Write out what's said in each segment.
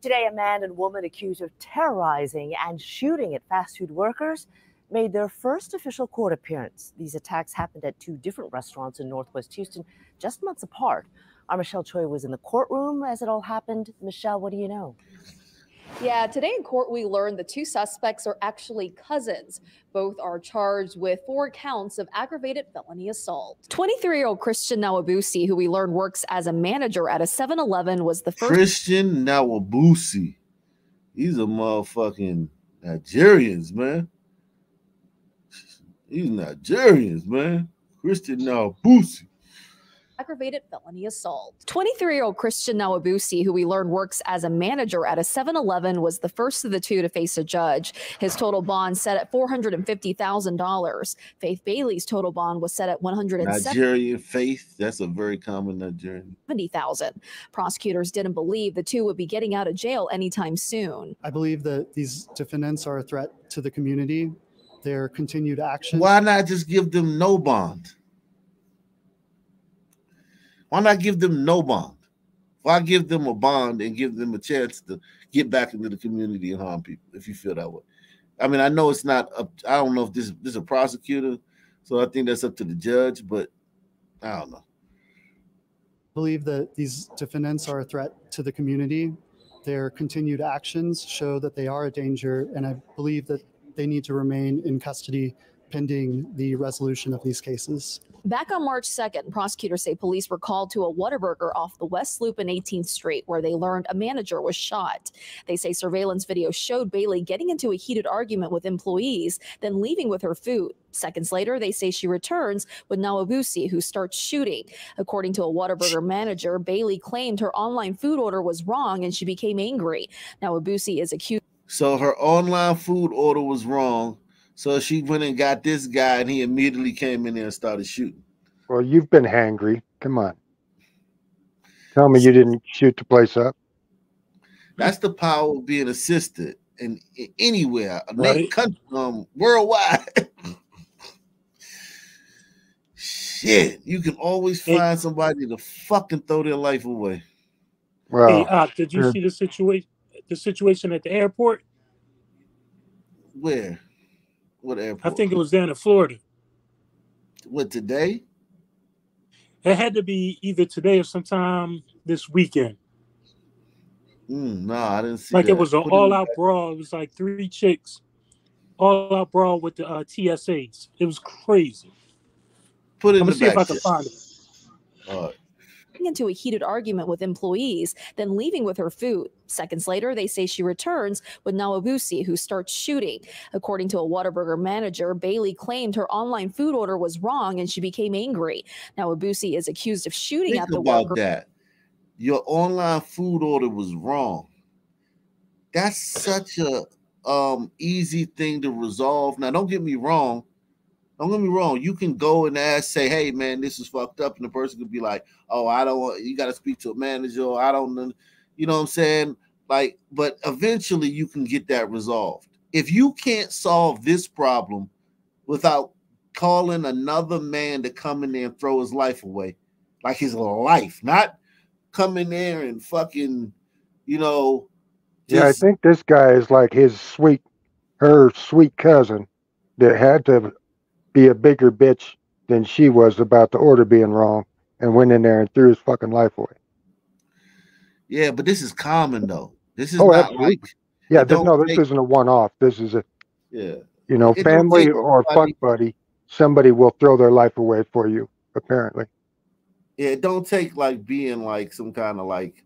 Today, a man and woman accused of terrorizing and shooting at fast food workers made their first official court appearance. These attacks happened at two different restaurants in Northwest Houston, just months apart. Our Michelle Choi was in the courtroom as it all happened. Michelle, what do you know? Yeah, today in court, we learned the two suspects are actually cousins. Both are charged with four counts of aggravated felony assault. 23 year old Christian Nawabusi, who we learned works as a manager at a 7 Eleven, was the first. Christian Nawabusi. He's a motherfucking Nigerians, man. He's Nigerians, man. Christian Nawabusi aggravated felony assault. 23 year old Christian Nawabusi, who we learned works as a manager at a 7 Eleven, was the first of the two to face a judge. His total bond set at $450,000. Faith Bailey's total bond was set at 170 Nigerian Faith, that's a very common Nigerian. 70,000. Prosecutors didn't believe the two would be getting out of jail anytime soon. I believe that these defendants are a threat to the community. Their continued action. Why not just give them no bond? Why not give them no bond? Why give them a bond and give them a chance to get back into the community and harm people if you feel that way? I mean, I know it's not up. I don't know if this, this is a prosecutor, so I think that's up to the judge, but I don't know. Believe that these defendants are a threat to the community. Their continued actions show that they are a danger, and I believe that they need to remain in custody pending the resolution of these cases. Back on March 2nd, prosecutors say police were called to a Whataburger off the West Loop and 18th Street where they learned a manager was shot. They say surveillance video showed Bailey getting into a heated argument with employees, then leaving with her food. Seconds later, they say she returns with Nawabusi, who starts shooting. According to a Whataburger manager, Bailey claimed her online food order was wrong and she became angry. Nawabusi is accused. So her online food order was wrong so she went and got this guy, and he immediately came in there and started shooting. Well, you've been hangry. Come on. Tell me you didn't shoot the place up. That's the power of being assisted in, in anywhere, right. country, um, worldwide. Shit, you can always find hey. somebody to fucking throw their life away. Well, hey, uh, did you see the situation? The situation at the airport? Where? What airport? I think it was down in Florida. What today? It had to be either today or sometime this weekend. Mm, no, I didn't see. Like that. it was an all-out brawl. It was like three chicks, all-out brawl with the uh, TSAs. It was crazy. Put it. I'm gonna see if I can find it. All right into a heated argument with employees, then leaving with her food. Seconds later, they say she returns with Nawabusi, who starts shooting. According to a Whataburger manager, Bailey claimed her online food order was wrong and she became angry. Nawabusi is accused of shooting Think at the about worker. that. Your online food order was wrong. That's such a um easy thing to resolve. Now, don't get me wrong. Don't get me wrong. You can go and ask, say, "Hey, man, this is fucked up," and the person could be like, "Oh, I don't want." You got to speak to a manager. Or, I don't. You know what I'm saying? Like, but eventually you can get that resolved. If you can't solve this problem without calling another man to come in there and throw his life away, like his life, not come in there and fucking, you know. yeah, I think this guy is like his sweet, her sweet cousin that had to be a bigger bitch than she was about the order being wrong and went in there and threw his fucking life away. Yeah, but this is common though. This is oh, not absolutely. like yeah. This, no, this take, isn't a one-off. This is a yeah. You know, it family or fuck buddy, somebody will throw their life away for you. Apparently. Yeah, it don't take like being like some kind of like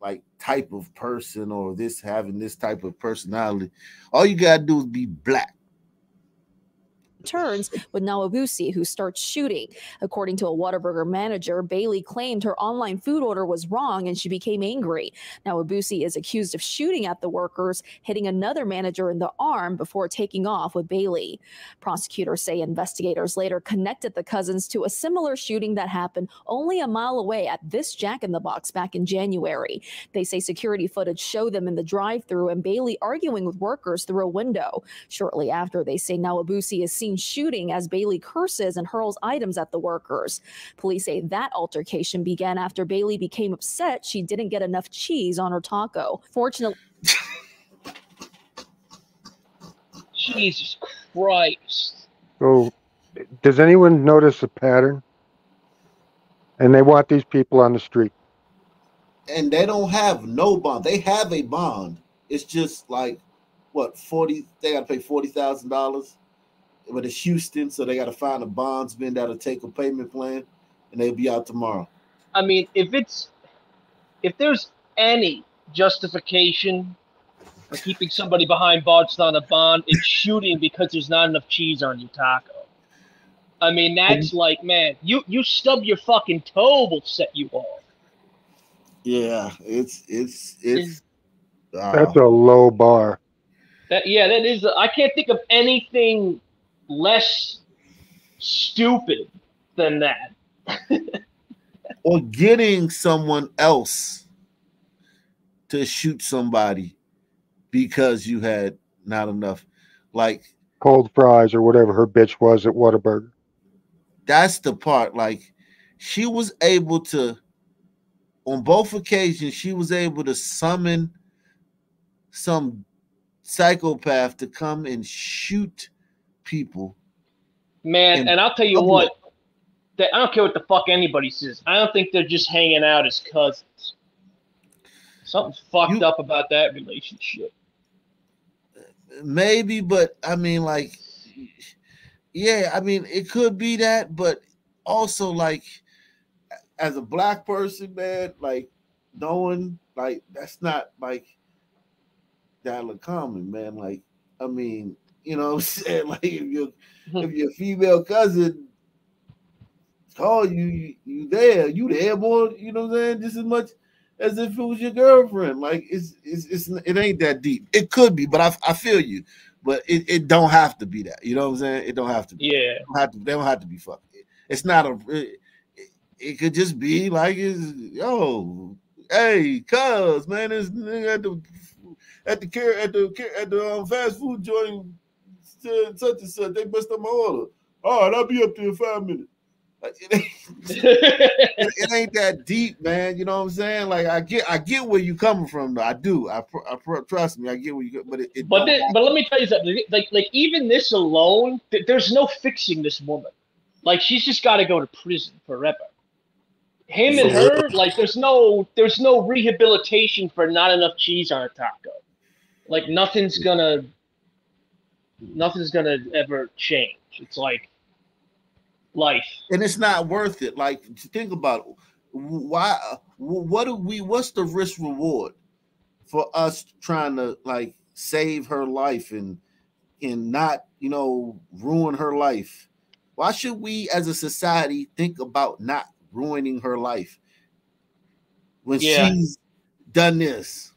like type of person or this having this type of personality. All you gotta do is be black turns with Nawabusi, who starts shooting. According to a Whataburger manager, Bailey claimed her online food order was wrong and she became angry. Nawabusi is accused of shooting at the workers, hitting another manager in the arm before taking off with Bailey. Prosecutors say investigators later connected the cousins to a similar shooting that happened only a mile away at this Jack in the Box back in January. They say security footage showed them in the drive through and Bailey arguing with workers through a window. Shortly after, they say Nawabusi is seen seen shooting as Bailey curses and hurls items at the workers. Police say that altercation began after Bailey became upset she didn't get enough cheese on her taco. Fortunately, Jesus Christ. So, does anyone notice a pattern? And they want these people on the street. and they don't have no bond. They have a bond. It's just like what forty. They got to pay forty thousand dollars, but it's Houston, so they got to find a bondsman that'll take a payment plan, and they'll be out tomorrow. I mean, if it's if there's any justification for keeping somebody behind bars on a bond, it's shooting because there's not enough cheese on your taco. I mean, that's like, man, you you stub your fucking toe will set you off. Yeah, it's it's it's. uh, That's a low bar. That yeah, that is. I can't think of anything less stupid than that. or getting someone else to shoot somebody because you had not enough. Like Cold fries or whatever her bitch was at Whataburger. that's the part. Like she was able to, on both occasions, she was able to summon some psychopath to come and shoot people. Man, And I'll tell you public. what, that I don't care what the fuck anybody says. I don't think they're just hanging out as cousins. Something's fucked You- up about that relationship. Maybe, but I mean, like, yeah, I mean, it could be that, but also, like, as a black person, man, like, knowing, like, that's not like that common, man. Like, I mean, you know what I'm saying? Like, if your if your female cousin call you, you, you there, you there more, you know what I'm saying? Just as much as if it was your girlfriend. Like it's it's, it's it ain't that deep. It could be, but I, I feel you. But it, it don't have to be that. You know what I'm saying? It don't have to be. Yeah. Don't have to, they don't have to be fucking. It's not a. It, it could just be like it's yo, hey, cuz man, this nigga at the at the care at the at the um, fast food joint such and such. They messed up my order. All right, I'll be up there in five minutes. It, ain't, it ain't that deep, man. You know what I'm saying? Like I get I get where you coming from, though. I do. I, I trust me. I get where you. But it, it But then, but let me tell you something. Like like even this alone, th- there's no fixing this woman. Like she's just got to go to prison forever. Him and her, like there's no there's no rehabilitation for not enough cheese on a taco. Like nothing's gonna nothing's gonna ever change. It's like life. and it's not worth it. Like to think about it. why. What do we? What's the risk reward for us trying to like save her life and and not you know ruin her life? Why should we as a society think about not ruining her life when Yeah. she's done this?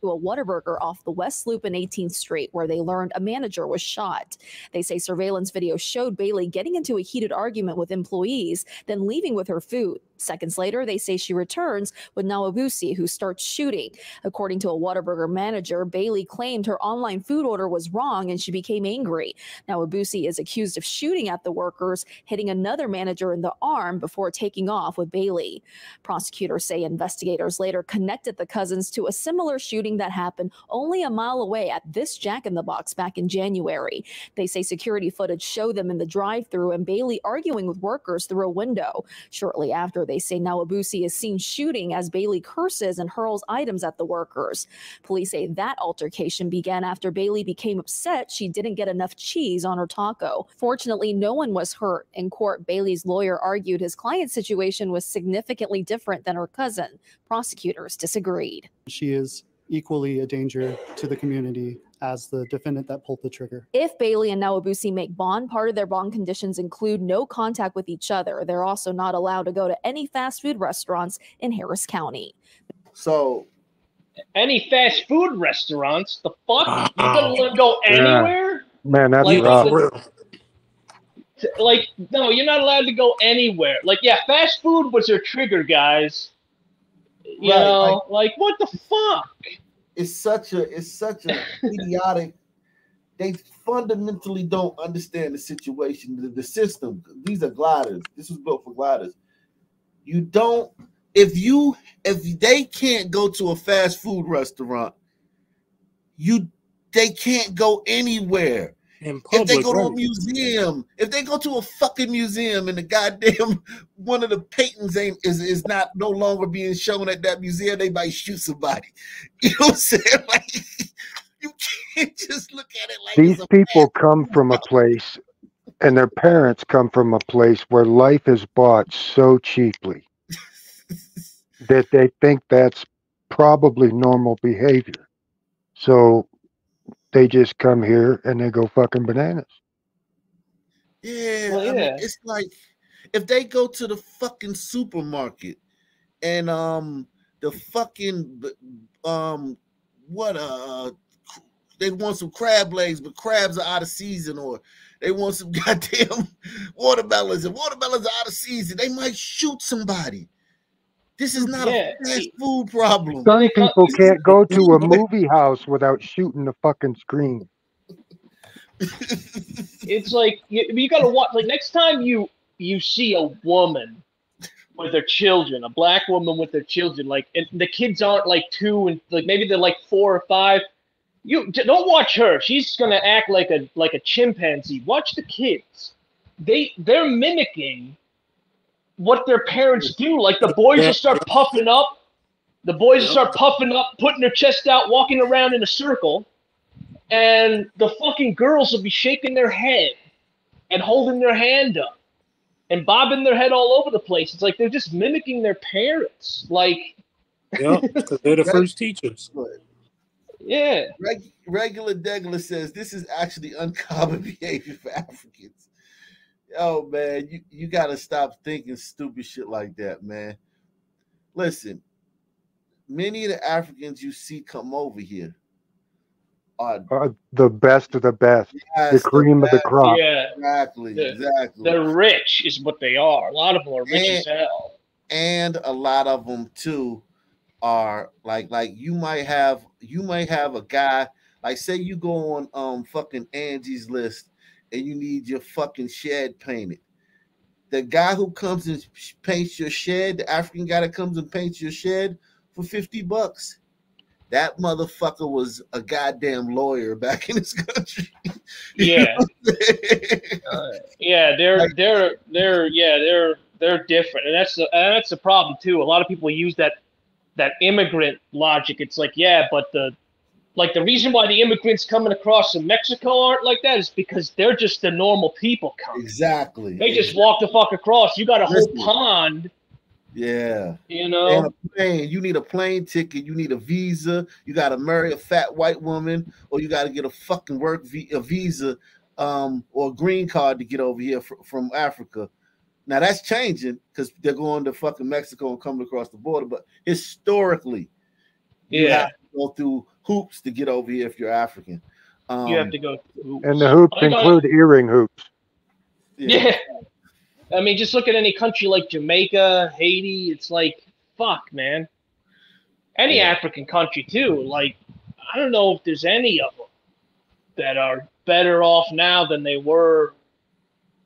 To a Whataburger off the West Loop and 18th Street, where they learned a manager was shot. They say surveillance video showed Bailey getting into a heated argument with employees, then leaving with her food. Seconds later, they say she returns with Nawabusi, who starts shooting. According to a Whataburger manager, Bailey claimed her online food order was wrong and she became angry. Nawabusi is accused of shooting at the workers, hitting another manager in the arm before taking off with Bailey. Prosecutors say investigators later connected the cousins to a similar shooting that happened only a mile away at this Jack in the Box back in January. They say security footage showed them in the drive through and Bailey arguing with workers through a window. Shortly after, they say Nawabusi is seen shooting as Bailey curses and hurls items at the workers. Police say that altercation began after Bailey became upset she didn't get enough cheese on her taco. Fortunately, no one was hurt. In court, Bailey's lawyer argued his client's situation was significantly different than her cousin. Prosecutors disagreed. She is equally a danger to the community as the defendant that pulled the trigger. If Bailey and Nawabusi make bond, part of their bond conditions include no contact with each other. They're also not allowed to go to any fast food restaurants in Harris County. So Any fast food restaurants, the fuck? You gonna let them go Yeah. anywhere? Man, that's Like, rough. the- Like, no, you're not allowed to go anywhere. Like, yeah, fast food was their trigger, guys. You Right, know, like, what the fuck? It's such a it's such a idiotic they fundamentally don't understand the situation, the, the system. These are gliders. This was built for gliders. You don't if you if they can't go to a fast food restaurant, you they can't go anywhere. In If they public, go to a museum, if they go to a fucking museum and the goddamn one of the paintings ain't is, is not no longer being shown at that museum, they might shoot somebody. You know what I'm saying? Like you can't just look at it like These it's a people come from a place, and their parents come from a place where life is bought so cheaply that they think that's probably normal behavior. So they just come here and they go fucking bananas. Yeah, Well, I mean, it's like if they go to the fucking supermarket and um the fucking um what uh they want some crab legs, but crabs are out of season, or they want some goddamn watermelons, and watermelons are out of season. They might shoot somebody. This is not Yeah, a fast food problem. Some people can't go to a movie house without shooting the fucking screen. it's like you, you gotta watch like next time you you see a woman with their children a black woman with their children like and the kids aren't like two and like maybe they're like four or five you don't watch her. She's gonna act like a like a chimpanzee. Watch the kids. They they're mimicking what their parents do like the boys will start puffing up the boys will start puffing up putting their chest out walking around in a circle and the fucking girls will be shaking their head and holding their hand up and bobbing their head all over the place. It's like they're just mimicking their parents. Like, Yeah, because they're the first teachers. yeah, Reg- regular Degler says this is actually uncommon behavior for Africans. Oh man, you, you gotta stop thinking stupid shit like that, man. Listen, many of the Africans you see come over here are Uh, the best of the best, the yes, cream of the crop. yeah. Exactly, The- exactly. They're rich, is what they are. A lot of them are rich as hell. and a lot of them too are like like you might have you might have a guy like say you go on um fucking Angie's list and you need your fucking shed painted. The guy who comes and paints your shed, the African guy that comes and paints your shed for 50 bucks. That motherfucker was a goddamn lawyer back in this country. Yeah, know what I'm saying? Uh, yeah. They're Like- they're they're yeah they're they're different, and that's the and that's the problem too. A lot of people use that that immigrant logic. It's like yeah, but the like the reason why the immigrants coming across from Mexico aren't like that is because they're just the normal people coming. exactly. They just walk the fuck across. You got a whole Listen. pond, Yeah. you And know. a plane, you need a plane ticket, you need a visa, you got to marry a fat white woman, or you got to get a fucking work vi- a visa um, or a green card to get over here fr- from Africa. Now that's changing because they're going to fucking Mexico and coming across the border, but historically, you Yeah, have to go through hoops to get over here if you're African. Um, you have to go. through- And the hoops I got- include earring hoops. Yeah. I mean, just look at any country like Jamaica, Haiti. It's like, fuck, man. Any Yeah. African country, too. Like, I don't know if there's any of them that are better off now than they were,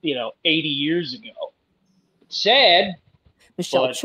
you know, 80 years ago. Sad, Michelle But- Choi